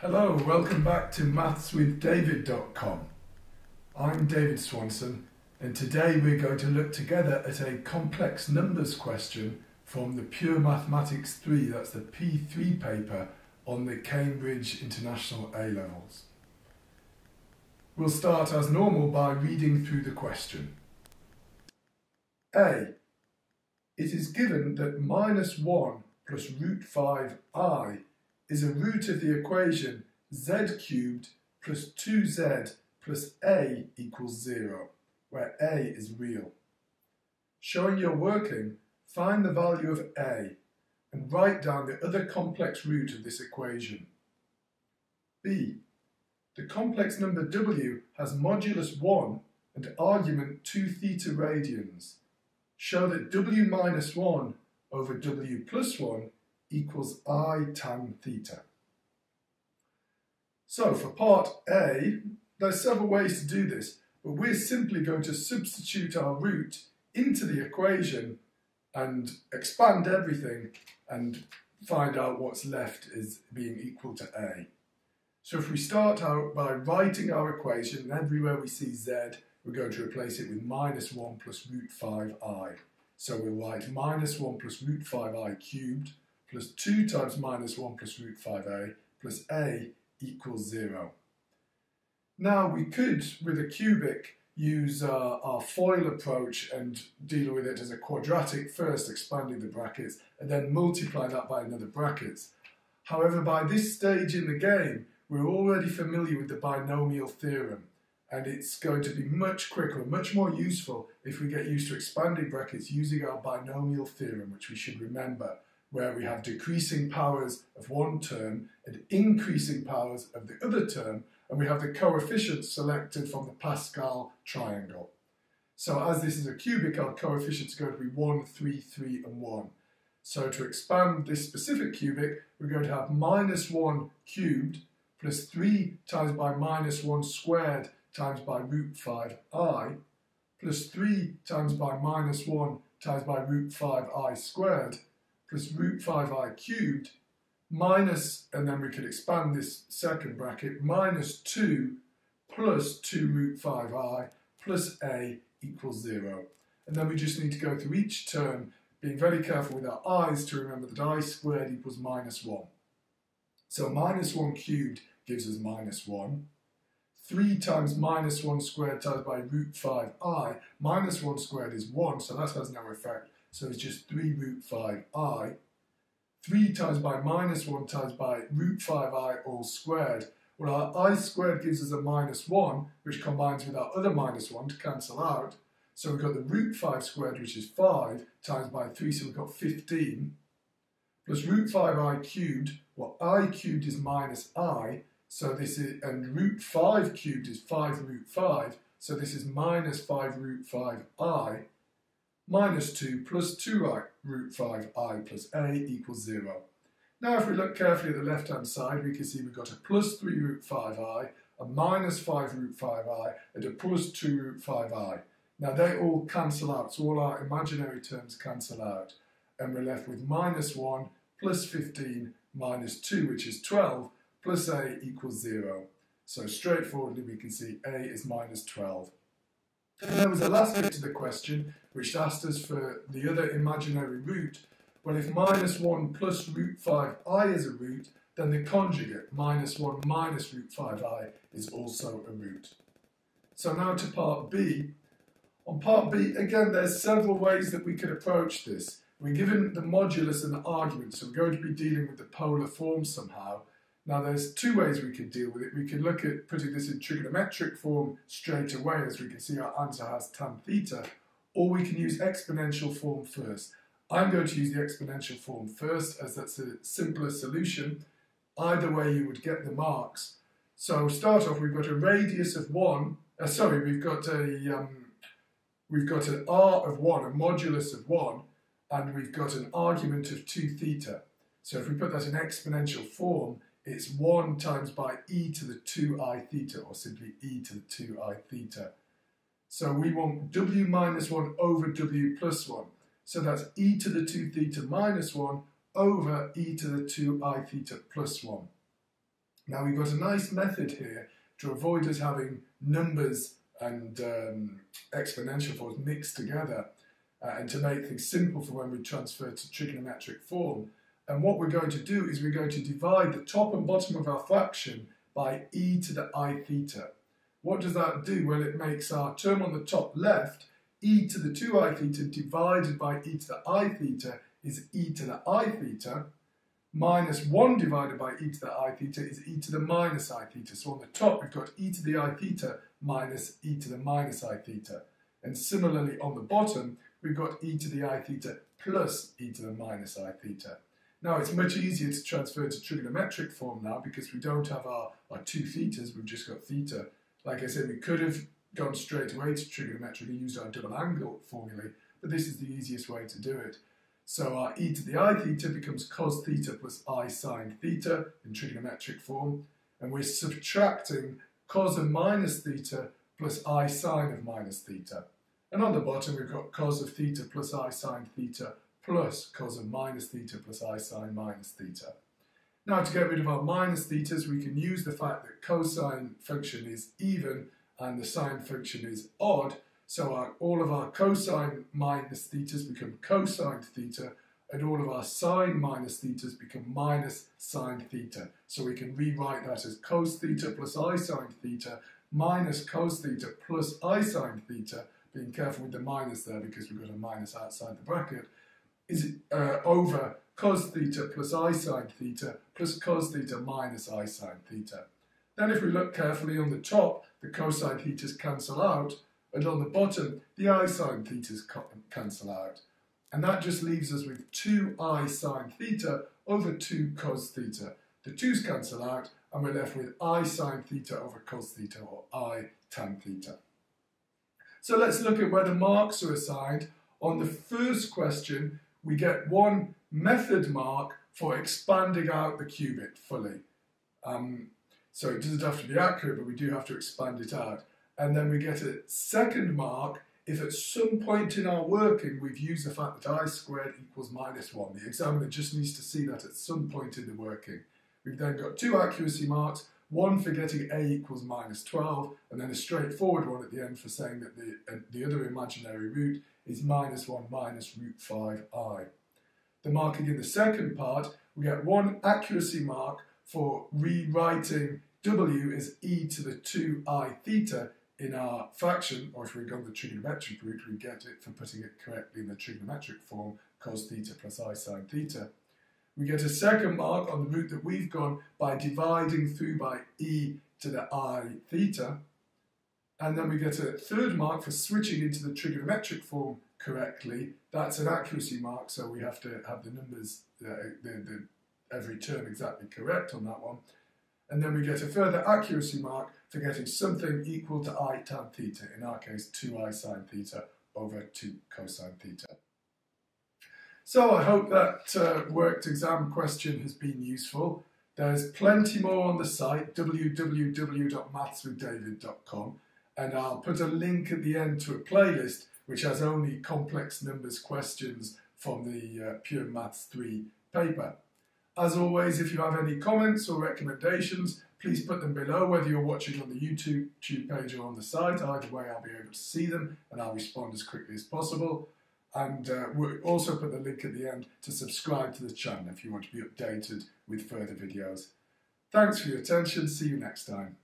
Hello, welcome back to mathswithdavid.com. I'm David Swanson, and today we're going to look together at a complex numbers question from the Pure Mathematics 3, that's the P3 paper on the Cambridge International A levels. We'll start as normal by reading through the question. A. It is given that minus 1 plus root 5i is a root of the equation z cubed plus 2z plus a equals 0, where a is real. Showing you're working, find the value of a and write down the other complex root of this equation. b. The complex number w has modulus 1 and argument 2 theta radians. Show that w minus 1 over w plus 1 equals i tan theta. So for part A, there's several ways to do this, but we're simply going to substitute our root into the equation and expand everything and find out what's left is being equal to A. So if we start out by writing our equation, and everywhere we see z, we're going to replace it with minus 1 plus root 5i. So we'll write minus 1 plus root 5i cubed plus 2 times minus 1 plus root 5a plus a equals 0. Now we could, with a cubic, use uh, our FOIL approach and deal with it as a quadratic first, expanding the brackets, and then multiply that by another brackets. However, by this stage in the game, we're already familiar with the binomial theorem, and it's going to be much quicker and much more useful if we get used to expanding brackets using our binomial theorem, which we should remember where we have decreasing powers of one term and increasing powers of the other term, and we have the coefficients selected from the Pascal triangle. So as this is a cubic, our coefficients are going to be 1, 3, 3, and 1. So to expand this specific cubic, we're going to have minus 1 cubed plus 3 times by minus 1 squared times by root 5i plus 3 times by minus 1 times by root 5i squared plus root 5i cubed minus, and then we could expand this second bracket, minus 2 plus 2 root 5i plus a equals 0. And then we just need to go through each term, being very careful with our i's to remember that i squared equals minus 1. So minus 1 cubed gives us minus 1. 3 times minus 1 squared times by root 5i. Minus 1 squared is 1, so that has no effect. So it's just 3 root 5i. 3 times by minus 1 times by root 5i all squared. Well, our i squared gives us a minus 1, which combines with our other minus 1 to cancel out. So we've got the root 5 squared, which is 5, times by 3, so we've got 15. Plus root 5i cubed, well, i cubed is minus i, so this is, and root 5 cubed is 5 root 5, so this is minus 5 root 5i minus 2 plus 2i root 5i plus a equals 0. Now if we look carefully at the left hand side we can see we've got a plus 3 root 5i, a minus 5 root 5i and a plus 2 root 5i. Now they all cancel out, so all our imaginary terms cancel out and we're left with minus 1 plus 15 minus 2 which is 12 plus a equals 0. So straightforwardly we can see a is minus 12. And there was a last bit to the question which asked us for the other imaginary root. Well, if minus 1 plus root 5i is a root, then the conjugate, minus 1 minus root 5i, is also a root. So now to part B. On part B, again, there's several ways that we could approach this. We're given the modulus and the argument, so we're going to be dealing with the polar form somehow. Now there's two ways we could deal with it. We could look at putting this in trigonometric form straight away, as we can see our answer has tan theta, or we can use exponential form first. I'm going to use the exponential form first, as that's a simpler solution. Either way, you would get the marks. So start off, we've got a radius of 1, uh, sorry, we've got a, um, we've got an r of 1, a modulus of 1, and we've got an argument of 2 theta. So if we put that in exponential form, it's 1 times by e to the 2i theta, or simply e to the 2i theta. So we want w minus 1 over w plus 1. So that's e to the 2 theta minus 1 over e to the 2 i theta plus 1. Now we've got a nice method here to avoid us having numbers and um, exponential forms mixed together uh, and to make things simple for when we transfer to trigonometric form. And what we're going to do is we're going to divide the top and bottom of our fraction by e to the i theta. What does that do? Well, it makes our term on the top left e to the 2i theta divided by e to the i theta is e to the i theta minus 1 divided by e to the i theta is e to the minus i theta. So on the top we've got e to the i theta minus e to the minus i theta. And similarly on the bottom we've got e to the i theta plus e to the minus i theta. Now it's much easier to transfer to trigonometric form now because we don't have our, our two thetas, we've just got theta. Like I said, we could have gone straight away to trigonometric and used our double angle formulae, but this is the easiest way to do it. So our e to the i theta becomes cos theta plus i sine theta in trigonometric form, and we're subtracting cos of minus theta plus i sine of minus theta. And on the bottom we've got cos of theta plus i sine theta plus cos of minus theta plus i sine minus theta. Now to get rid of our minus thetas we can use the fact that cosine function is even and the sine function is odd so our, all of our cosine minus thetas become cosine theta, and all of our sine minus thetas become minus sine theta. So we can rewrite that as cos theta plus i sine theta minus cos theta plus i sine theta, being careful with the minus there because we've got a minus outside the bracket, is uh, over cos theta plus i sine theta plus cos theta minus i sine theta. Then if we look carefully on the top, the cosine thetas cancel out, and on the bottom, the i sine thetas cancel out. And that just leaves us with 2i sine theta over 2 cos theta. The 2's cancel out, and we're left with i sine theta over cos theta, or i tan theta. So let's look at where the marks are assigned. On the first question, we get one method mark for expanding out the cubic fully. Um, so it doesn't have to be accurate, but we do have to expand it out and then we get a second mark if at some point in our working we've used the fact that i squared equals minus 1. The examiner just needs to see that at some point in the working. We've then got two accuracy marks, one for getting a equals minus 12, and then a straightforward one at the end for saying that the, uh, the other imaginary root is minus 1 minus root 5i. The marking in the second part, we get one accuracy mark for rewriting w as e to the 2i theta in our fraction, or if we go the trigonometric route, we get it for putting it correctly in the trigonometric form, cos theta plus i sine theta. We get a second mark on the route that we've gone by dividing through by e to the i theta. And then we get a third mark for switching into the trigonometric form correctly. That's an accuracy mark, so we have to have the numbers, uh, the, the, every term exactly correct on that one. And then we get a further accuracy mark for getting something equal to i tan theta, in our case 2i sine theta over 2 cosine theta. So I hope that uh, worked exam question has been useful. There's plenty more on the site, www.mathswithdavid.com, and I'll put a link at the end to a playlist which has only complex numbers questions from the uh, Pure Maths 3 paper. As always, if you have any comments or recommendations, please put them below, whether you're watching on the YouTube page or on the site. Either way, I'll be able to see them and I'll respond as quickly as possible. And uh, we'll also put the link at the end to subscribe to the channel if you want to be updated with further videos. Thanks for your attention. See you next time.